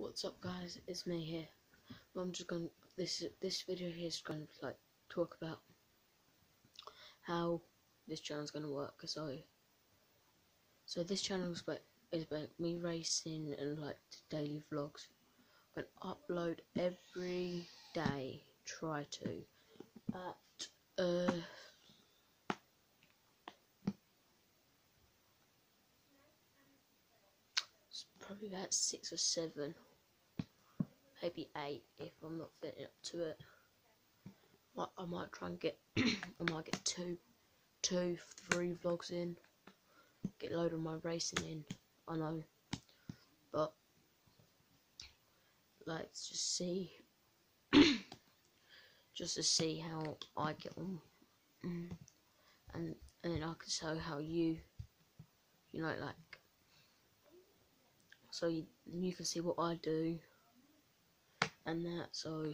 What's up, guys? It's me here. I'm just going. This this video here is to like talk about how this channel is going to work. So, so this channel is about is about me racing and like daily vlogs. I'm to upload every day. Try to at uh. Probably about six or seven maybe eight if I'm not getting up to it. I might try and get, I might get two, two, three vlogs in, get a load of my racing in. I know, but let's just see, just to see how I get on, mm, and and then I can show how you, you know, like. So you, you can see what I do and that so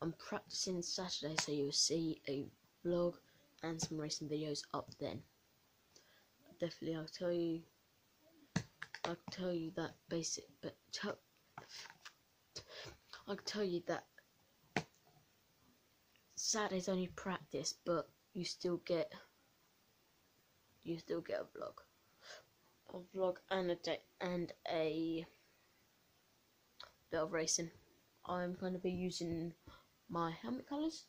I'm practicing Saturday so you'll see a vlog and some racing videos up then. Definitely I'll tell you I'll tell you that basic but I'll tell you that Saturday's only practice but you still get you still get a vlog. A vlog and a day and a bit of racing I'm going to be using my helmet colours.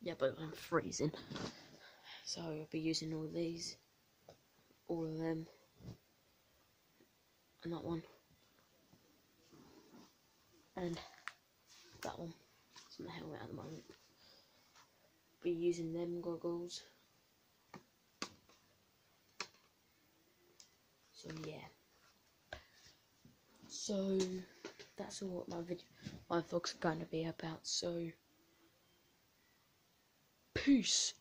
Yeah, but I'm freezing. So I'll be using all these. All of them. And that one. And that one. It's my helmet at the moment. Be using them goggles. So yeah. So that's all what my video, my vlog's are going to be about. So peace.